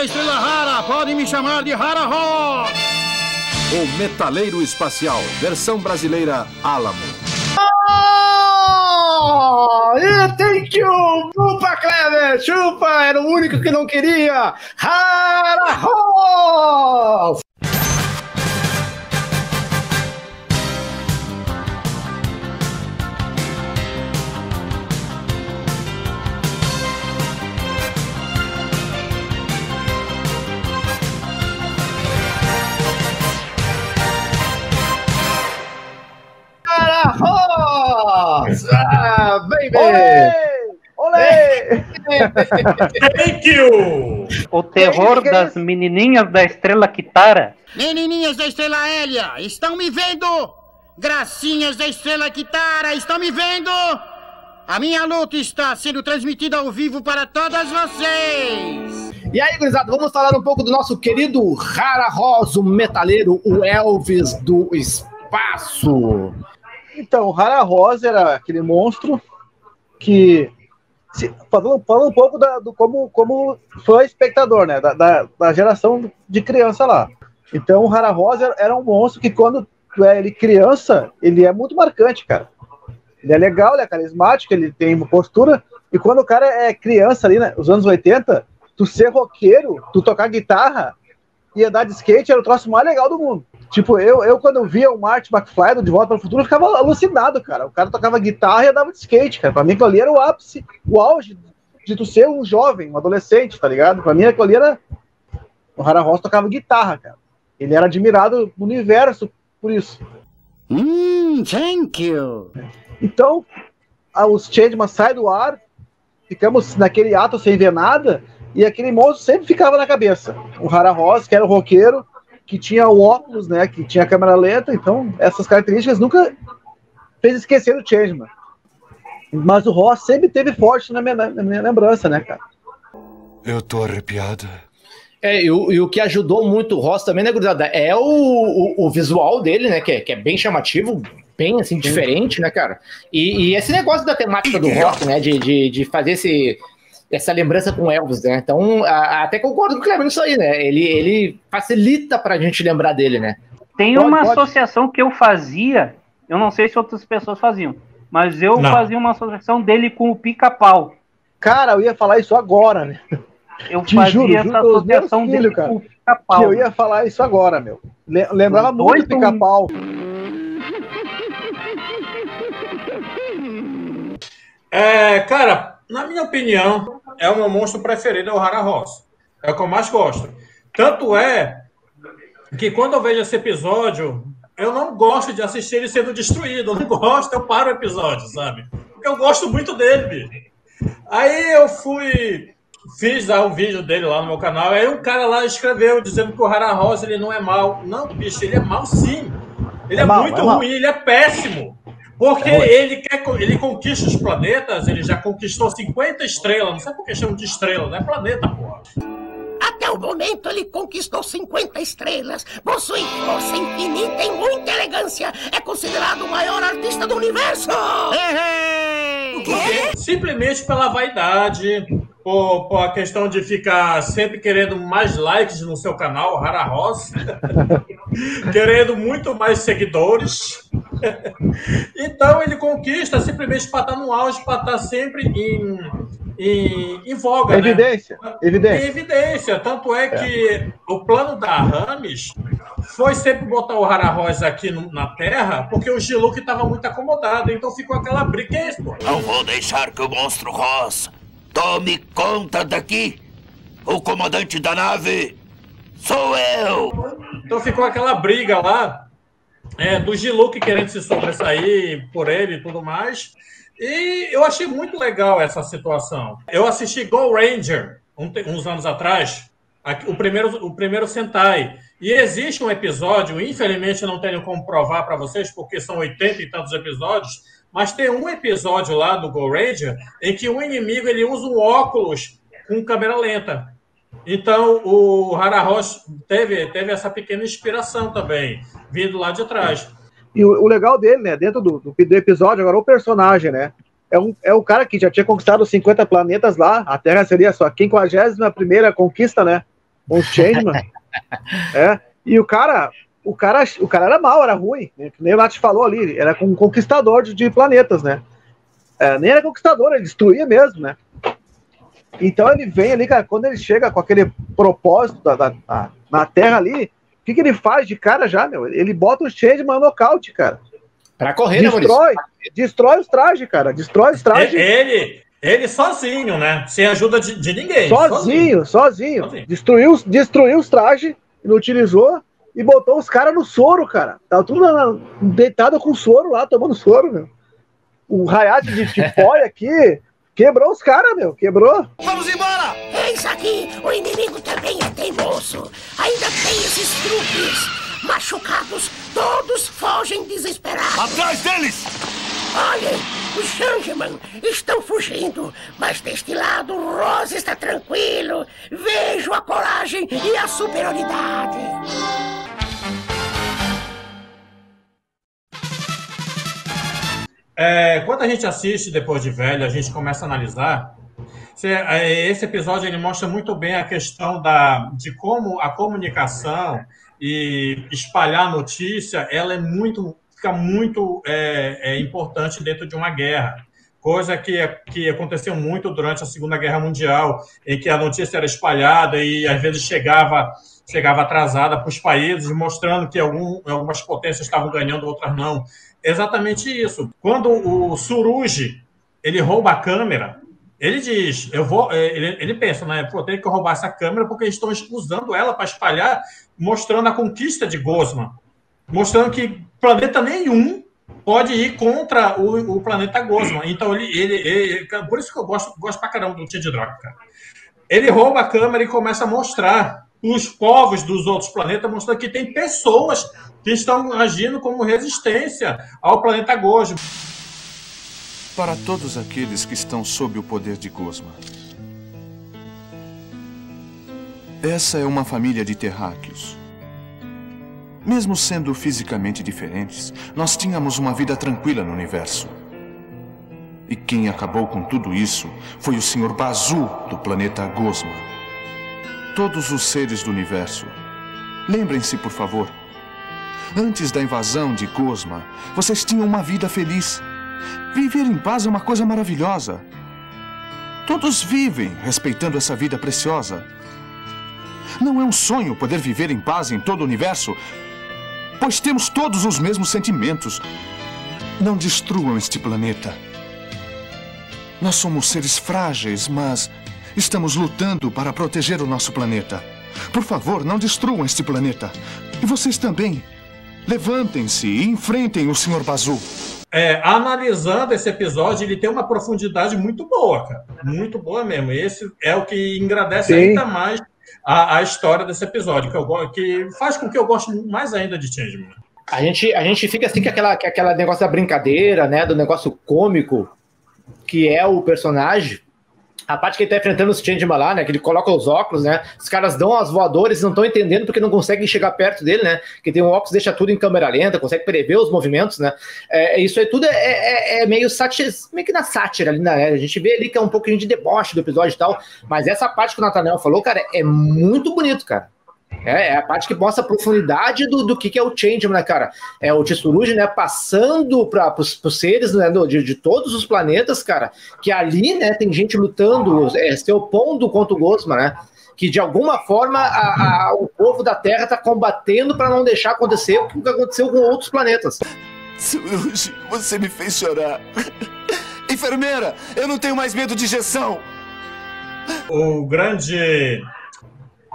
da Estrela Rara, podem me chamar de Rara Rock. O Metaleiro Espacial, versão brasileira Alamo. Oh, yeah, thank you! Chupa, Kleber! Chupa! Era o único que não queria! Rara Rock! Baby! Olê! Thank you! O terror das menininhas da estrela Kitara. Menininhas da Estrela Hélia, estão me vendo? Gracinhas da Estrela Kitara, estão me vendo? A minha luta está sendo transmitida ao vivo para todas vocês. E aí, gurizada, vamos falar um pouco do nosso querido Rara Rosa, o metaleiro, o Elvis do espaço. Então, o Rara Rosa era aquele monstro que. Se, falando, falando um pouco da, do como, como foi espectador, né? Da, da, da, geração de criança lá. Então, o Rara Rosa era um monstro que, quando é ele criança, ele é muito marcante, cara. Ele é legal, ele é carismático, ele tem postura. E quando o cara é criança ali, né? Os anos 80, tu ser roqueiro, tu tocar guitarra e andar de skate era o troço mais legal do mundo. Tipo, eu, eu quando via o Marty McFly do De Volta para o Futuro, eu ficava alucinado, cara. O cara tocava guitarra e andava de skate, cara. Pra mim, aquilo ali era o ápice, o auge de tu ser um jovem, um adolescente, tá ligado? Pra mim, aquilo ali era. O Hara Ross tocava guitarra, cara. Ele era admirado no universo por isso. Hum, thank you. Então, os Changeman saem do ar, ficamos naquele ato sem ver nada, e aquele monstro sempre ficava na cabeça. O Hara Ross, que era o roqueiro, que tinha o óculos, né? Que tinha a câmera lenta, então essas características nunca fez esquecer o Changeman. Mas o Ross sempre teve forte na minha, na minha lembrança, né, cara? Eu tô arrepiada. É, e o, e o que ajudou muito o Ross também, né, gurizada? É o, o, o, visual dele, né? Que é, que é bem chamativo, bem assim, diferente, né, cara? E, e esse negócio da temática do rock, né? De, de, de fazer esse, essa lembrança com Elvis, né? Então, a, até concordo com o Cleber nisso aí, né? Ele, ele facilita pra gente lembrar dele, né? Tem pode, uma pode. associação que eu fazia, eu não sei se outras pessoas faziam, mas eu não. fazia uma associação dele com o pica-pau. Cara, eu ia falar isso agora, né? Eu Te fazia juro, essa associação filho, dele cara, com o pica-pau. Eu ia falar isso agora, meu. Lembrava muito do pica-pau. É, cara, na minha opinião, é o meu monstro preferido, é o Rara Ross. É o que eu mais gosto. Tanto é que quando eu vejo esse episódio, eu não gosto de assistir ele sendo destruído. Eu não gosto, eu paro o episódio, sabe? Porque eu gosto muito dele, bicho. Aí eu fui. Fiz lá um vídeo dele lá no meu canal. Aí um cara lá escreveu dizendo que o Rara Rosa ele não é mal. Não, bicho, ele é mal sim. Ele é, é mal, muito é ruim, ele é péssimo. Porque é ele quer, ele conquista os planetas, ele já conquistou 50 estrelas. Não sei por que chamam de estrela, não é planeta, porra. Até o momento ele conquistou 50 estrelas, possui força infinita e muita elegância. É considerado o maior artista do universo. Simplesmente pela vaidade, por, por, a questão de ficar sempre querendo mais likes no seu canal, Rara Ross, querendo muito mais seguidores. então ele conquista simplesmente para estar no auge, para estar sempre em, em, em voga. Né? Evidência. Né? Evidência. Em evidência. Tanto é, é que o plano da Rames foi sempre botar o Rara Ross aqui no, na Terra, porque o Giluk estava muito acomodado, então ficou aquela briga. Não vou deixar que o monstro Ross Tome conta daqui! O comandante da nave sou eu! Então ficou aquela briga lá é, do Giluk querendo se sobressair por ele e tudo mais. E eu achei muito legal essa situação. Eu assisti Go Ranger uns anos atrás, o primeiro, o primeiro Sentai. E existe um episódio, infelizmente não tenho como provar para vocês, porque são 80 e tantos episódios, mas tem um episódio lá do Go Ranger em que o inimigo ele usa um óculos com câmera lenta. Então o Hara Roche teve, teve essa pequena inspiração também, vindo lá de trás. E o, o legal dele, né, dentro do, do, do, episódio, agora o personagem, né? É, um, é o cara que já tinha conquistado 50 planetas lá, a Terra seria só a 51 primeira conquista, né? com os Changeman. é, e o cara, o cara, o cara era mal, era ruim, né? nem o Nath falou ali, era um conquistador de, de planetas, né? É, nem era conquistador, ele destruía mesmo, né? Então ele vem ali, cara, quando ele chega com aquele propósito da, da, da na Terra ali, o que, que ele faz de cara já, meu? Ele bota o Changeman nocaute, cara. Pra correr, destrói, né, destrói os trajes, cara. Destrói os trajes. Ele, ele sozinho, né? Sem ajuda de, de ninguém. Sozinho, sozinho. sozinho. sozinho. Destruiu, destruiu os trajes, não utilizou e botou os caras no soro, cara. Tava tudo na, deitado com soro lá, tomando soro, meu. O Hayat de Tipoy aqui quebrou os caras, meu. Quebrou. Vamos embora! Eis aqui, o inimigo também é teimoso. Ainda tem esses truques. Machucados, todos fogem desesperados. Atrás deles! Olhem, os Changeman estão fugindo, mas deste lado Rose está tranquilo. Vejo a coragem e a superioridade. É, quando a gente assiste depois de velho, a gente começa a analisar. É, esse episódio ele mostra muito bem a questão da, de como a comunicação e espalhar notícia, ela é muito, fica muito é, é importante dentro de uma guerra. Coisa que, que aconteceu muito durante a Segunda Guerra Mundial, em que a notícia era espalhada e às vezes chegava chegava atrasada para os países, mostrando que algum, algumas potências estavam ganhando, outras não. Exatamente isso. Quando o Suruji ele rouba a câmera, ele diz, eu vou, é, ele, ele pensa, né? Pô, tem que roubar essa câmera porque eles estão usando ela para espalhar, mostrando a conquista de Gosma, mostrando que planeta nenhum pode ir contra o, o planeta Gosma. Então ele, ele, ele, por isso que eu gosto, gosto pra caramba do Tia de Droga, cara. Ele rouba a câmera e começa a mostrar os povos dos outros planetas, mostrando que tem pessoas que estão agindo como resistência ao planeta Gosma para todos aqueles que estão sob o poder de Gosma. Essa é uma família de terráqueos. Mesmo sendo fisicamente diferentes, nós tínhamos uma vida tranquila no universo. E quem acabou com tudo isso foi o Sr. Bazu, do planeta Gosma. Todos os seres do universo. Lembrem-se, por favor. Antes da invasão de Gosma, vocês tinham uma vida feliz. Viver em paz é uma coisa maravilhosa. Todos vivem respeitando essa vida preciosa. Não é um sonho poder viver em paz em todo o universo, pois temos todos os mesmos sentimentos. Não destruam este planeta. Nós somos seres frágeis, mas estamos lutando para proteger o nosso planeta. Por favor, não destruam este planeta. E vocês também. Levantem-se e enfrentem o Sr. Bazu é, analisando esse episódio, ele tem uma profundidade muito boa, cara. Muito boa mesmo. Esse é o que engrandece Sim. ainda mais a, a, história desse episódio, que, eu, que faz com que eu goste mais ainda de Changeman. A gente, a gente fica assim com aquela, aquela negócio da brincadeira, né? Do negócio cômico que é o personagem a parte que ele tá enfrentando os Changeman lá, né? Que ele coloca os óculos, né? Os caras dão as voadoras não estão entendendo porque não conseguem chegar perto dele, né? Que tem um óculos deixa tudo em câmera lenta, consegue prever os movimentos, né? É, isso aí tudo é, é, é meio, satir, meio que na sátira ali, né? A gente vê ali que é um pouquinho de deboche do episódio e tal, mas essa parte que o Nathaniel falou, cara, é muito bonito, cara. É, é, a parte que mostra a profundidade do, do que, que é o Changeman, né, cara? É o Tsurugi, né, passando para os seres né, de, de, todos os planetas, cara, que ali, né, tem gente lutando, é, se opondo contra o Gosma, né? Que de alguma forma a, a, o povo da Terra está combatendo para não deixar acontecer o que aconteceu com outros planetas. Tsurugi, você me fez chorar. Enfermeira, eu não tenho mais medo de injeção. O grande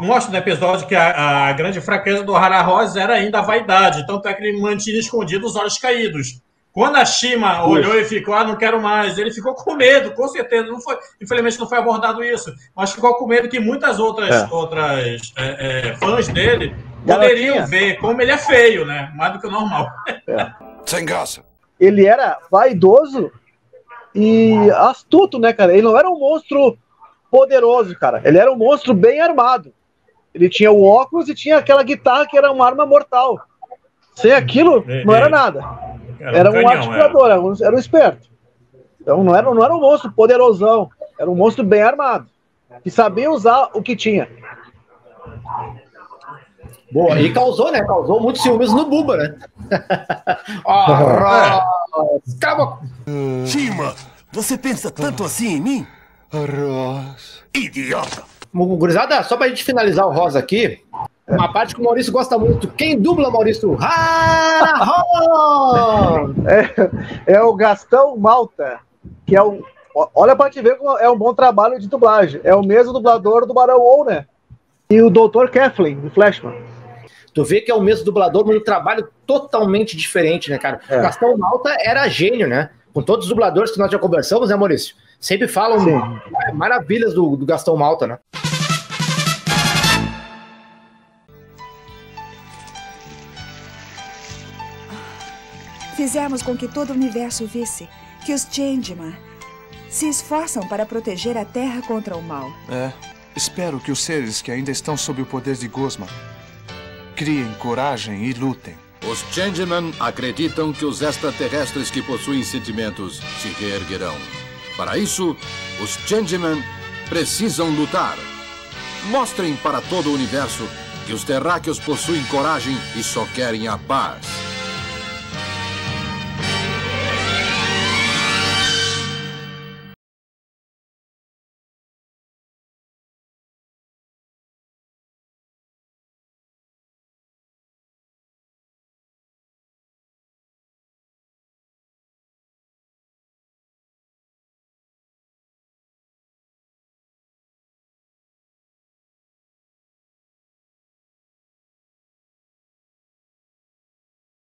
mostra no episódio que a, a grande fraqueza do Hara Rosa era ainda a vaidade, tanto é que ele mantinha escondido os olhos caídos. Quando a Shima olhou e ficou, ah, não quero mais, ele ficou com medo, com certeza. Não foi, infelizmente não foi abordado isso, mas ficou com medo que muitas outras, é. outras é, é, fãs dele poderiam ver como ele é feio, né? Mais do que o normal. É. Sem graça. Ele era vaidoso e astuto, né, cara? Ele não era um monstro poderoso, cara. Ele era um monstro bem armado. Ele tinha o óculos e tinha aquela guitarra que era uma arma mortal. Sem aquilo, não era nada. Era um articulador, era um, era um esperto. Então não era, não era um monstro poderosão, era um monstro bem armado, que sabia usar o que tinha. Boa, e causou, né? Causou muitos ciúmes no Buba, né? Calma! Shima, você pensa tanto assim em mim? Arroz. Idiota! Gurizada, só pra gente finalizar o Rosa aqui, uma parte que o Maurício gosta muito. Quem dubla, Maurício? É, é o Gastão Malta, que é um. Olha pra te ver como é um bom trabalho de dublagem. É o mesmo dublador do Barão Ou, né? E o Dr. Kathleen, do Flashman. Tu vê que é o mesmo dublador, mas um trabalho totalmente diferente, né, cara? É. Gastão Malta era gênio, né? Com todos os dubladores que nós já conversamos, né, Maurício? Sempre falam Sim. maravilhas do, do Gastão Malta, né? Fizemos com que todo o universo visse que os Changeman se esforçam para proteger a Terra contra o mal. É. Espero que os seres que ainda estão sob o poder de Gosma criem coragem e lutem. Os Changeman acreditam que os extraterrestres que possuem sentimentos se reerguerão. Para isso, os Changeman precisam lutar. Mostrem para todo o universo que os terráqueos possuem coragem e só querem a paz.